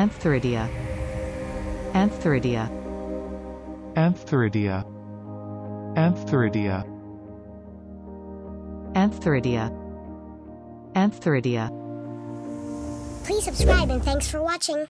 Antheridia. Antheridia. Antheridia. Antheridia. Antheridia. Antheridia. Please subscribe and thanks for watching.